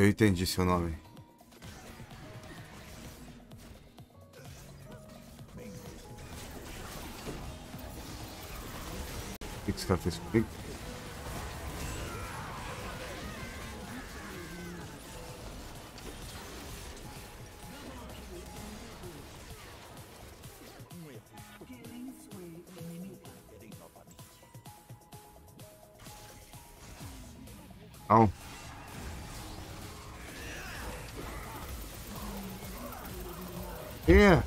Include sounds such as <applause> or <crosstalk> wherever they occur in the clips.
Eu entendi seu nome. O que, esse cara fez comigo? É.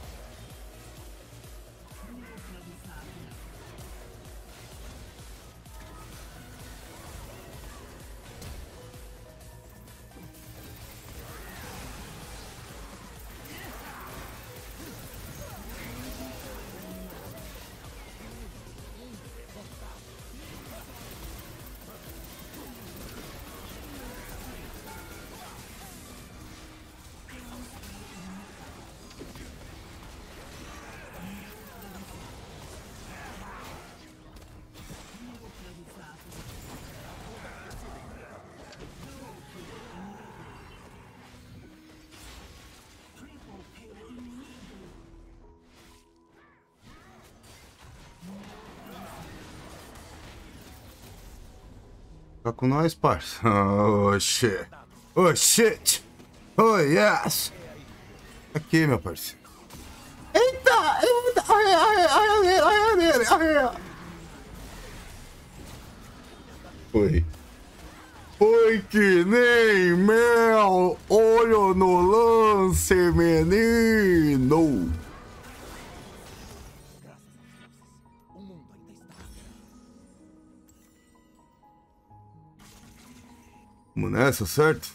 Tá com nós, parça. <laughs> Oh, shit. Oh, shit. Oh, yes. Aqui, meu parceiro. Eita! Eita! Ai, ai, ai, ai, ai, ai, Foi. Foi que nem mel. Olho no lance, menino. Nessa, certo?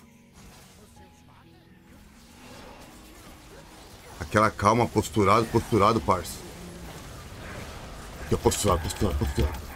Aquela calma, posturado, posturado, parça. Aqui, posturado, posturado, posturado.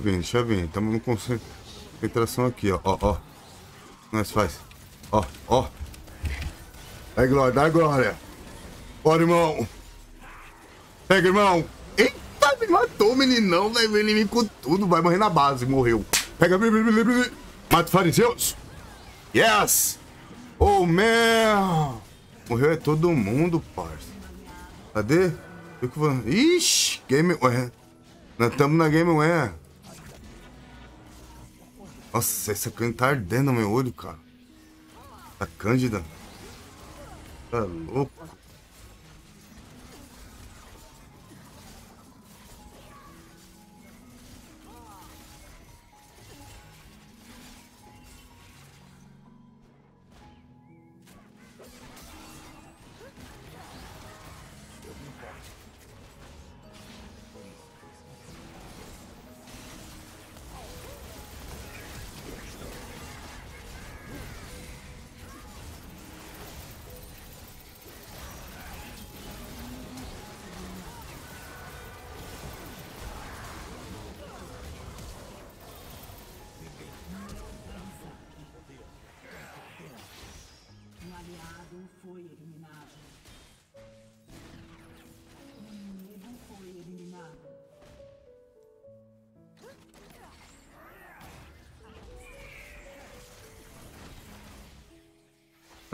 Vir, deixa vir. Estamos no concentração aqui, ó. Ó, ó. Nós faz. Ó, ó. Dá glória, dá glória. Bora, irmão. Pega, irmão. Eita, me matou, meninão. Levou em mim com tudo. Vai morrer na base. Morreu. Pega, mata fariseus. Yes. Oh, man. Morreu é todo mundo, parça. Cadê? Ixi, game... Nós estamos na game, ué. Nossa, essa cândida tá ardendo no meu olho, cara. Tá cândida. Tá louco.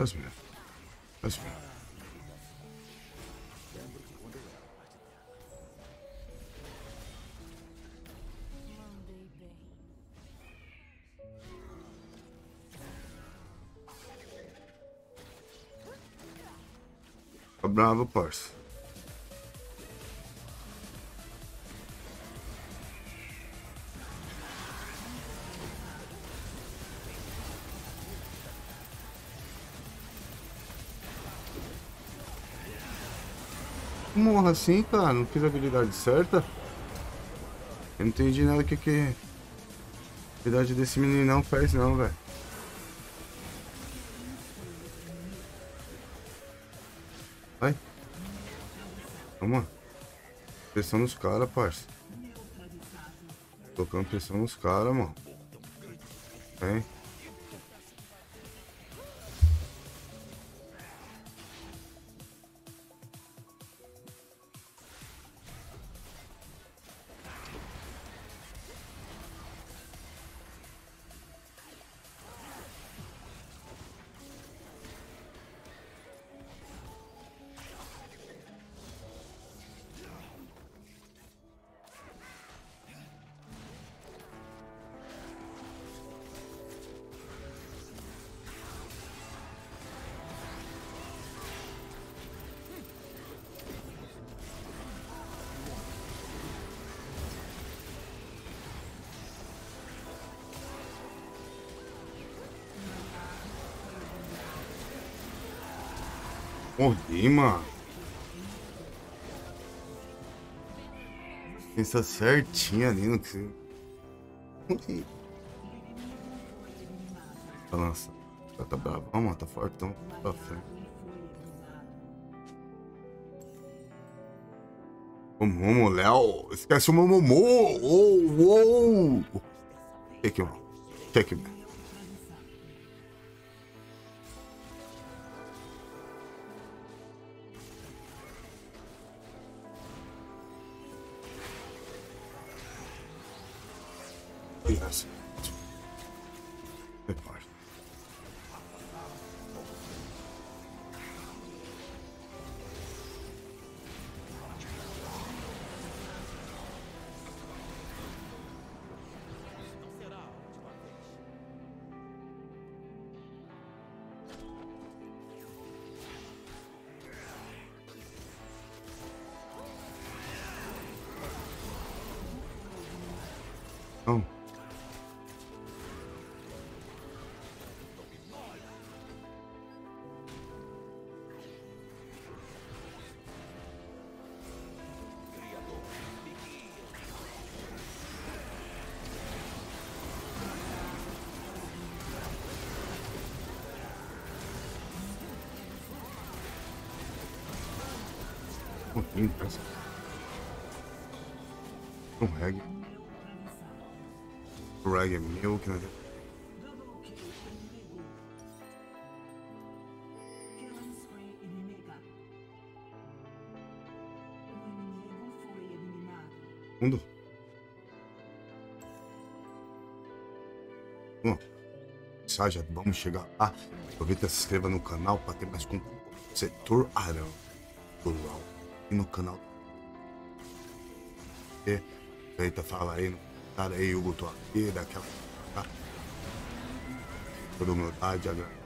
Mandei bem. Tá bravo, parça. Assim, cara. Não fiz a habilidade certa. Eu não entendi nada que que... A habilidade desse meninão faz não, velho. Vai. Vamos. Pressão nos caras, parça. Tocando pressão nos caras, mano. Vem. Morri, mano. Pensa certinho ali no que. Morri. Balança. Já tá bravo, mano. Tá fortão. Pra frente. Ô, Momo, Léo. Esquece o Momo. Oh, oh. Check, mano. Check, mano. Yes. Good part. Oh. Pouquinho, parece. Um reggae. O reggae é meu, que não. Double kill inimigo. Killing spree inimiga. O inimigo foi eliminado. Fundo. Bom, Saja, vamos chegar lá. Aproveita e se inscreva no canal para ter mais conteúdo. Setor Arão. Rural. E no canal. E, aproveita, fala aí no comentário aí, Hugo, tô aqui, daquela. Tá? Toda humildade, agra-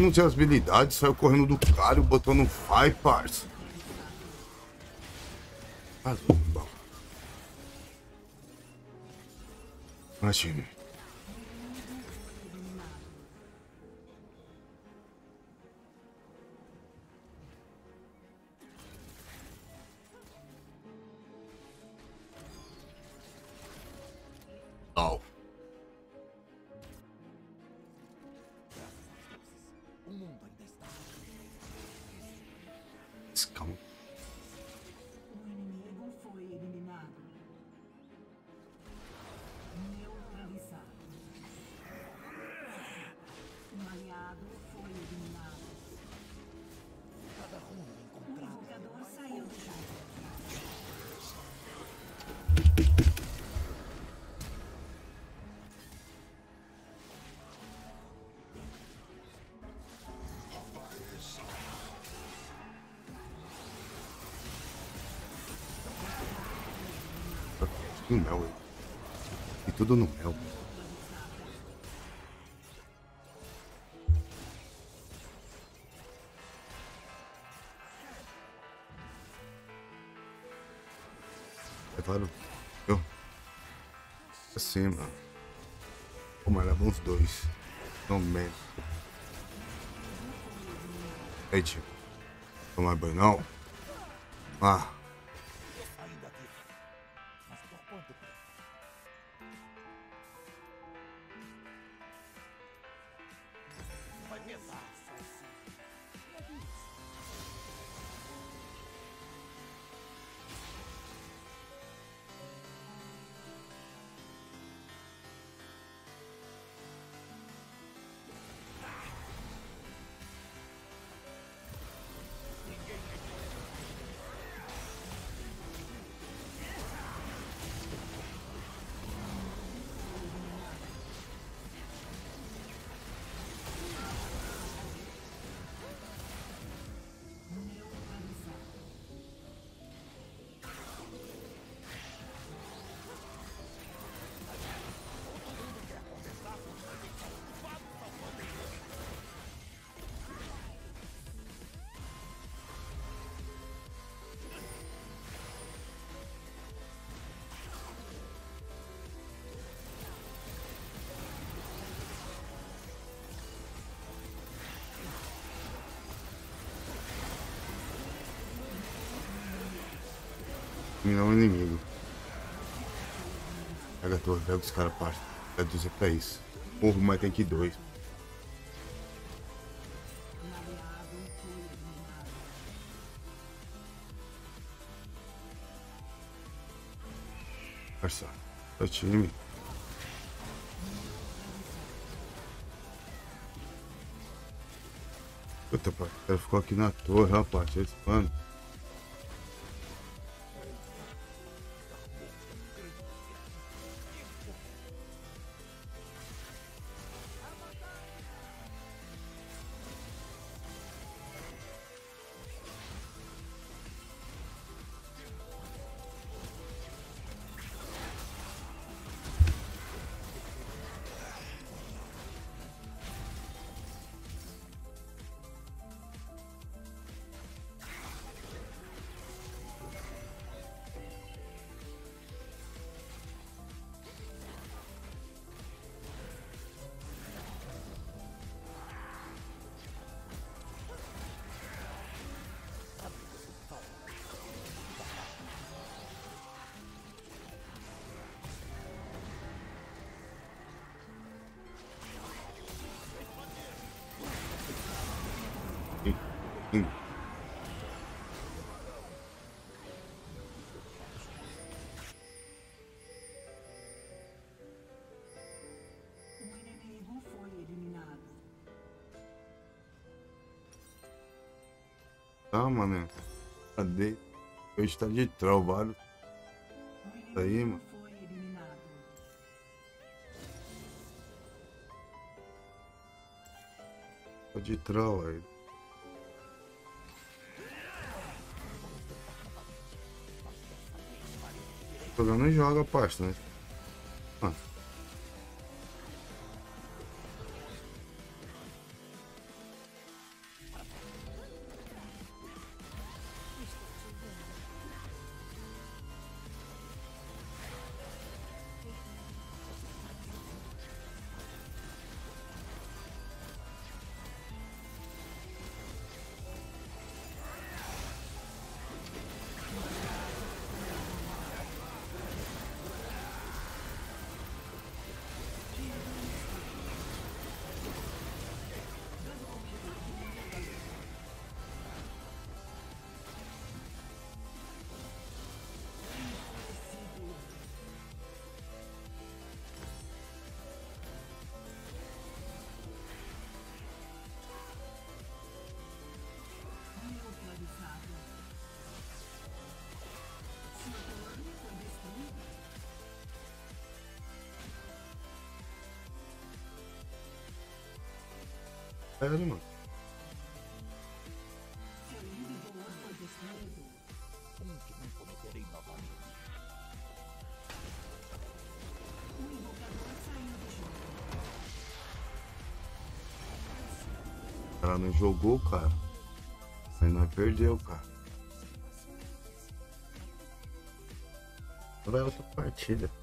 não tinha as habilidades, saiu correndo do cara e botou no fai, parça. Azul, bom. Imagine. No mel. E tudo no mel. Levaram. Eu. Assim, mano. Pô, mas leva uns dois. Não menos. Ei, tio. Tomar banho não? Ah. Yes. Eliminar um inimigo. Pega a torre, pega os caras, parça. É 200 pra isso. Morro, mas tem que ir dois. Parça. É o time. Puta, pai. O cara ficou aqui na torre, rapaz. Eles, mano. Hum. Tá, mano. Cadê? Eu está de trabalho. O Aí, mano. Tá de troll aí. Jogando não joga, parça, né? Ah. Cometerei novamente. O não jogou, cara. Aí nós perdeu, cara. Vai outra partida.